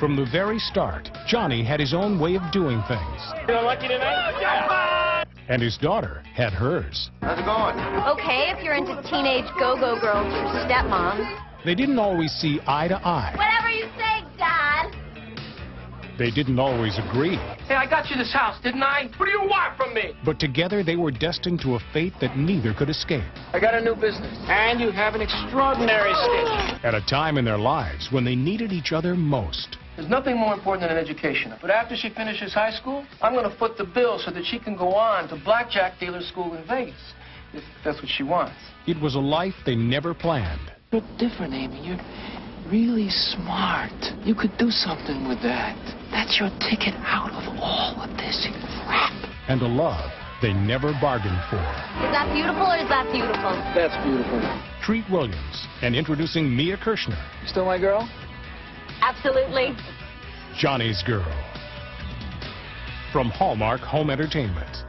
From the very start, Johnny had his own way of doing things, Feeling lucky tonight? Oh, and his daughter had hers. How's it going? Okay, if you're into teenage go-go girls or stepmoms. They didn't always see eye to eye. Whatever you say, Dad. They didn't always agree. Hey, I got you this house, didn't I? What do you want from me? But together they were destined to a fate that neither could escape. I got a new business, and you have an extraordinary stitch. At a time in their lives when they needed each other most. There's nothing more important than an education. But after she finishes high school, I'm going to foot the bill so that she can go on to blackjack dealer school in Vegas, if that's what she wants. It was a life they never planned. You're different, Amy. You're really smart. You could do something with that. That's your ticket out of all of this crap. And a love they never bargained for. Is that beautiful or is that beautiful? That's beautiful. Treat Williams and introducing Mia Kirshner, You still my girl? Absolutely. Johnny's Girl. From Hallmark Home Entertainment.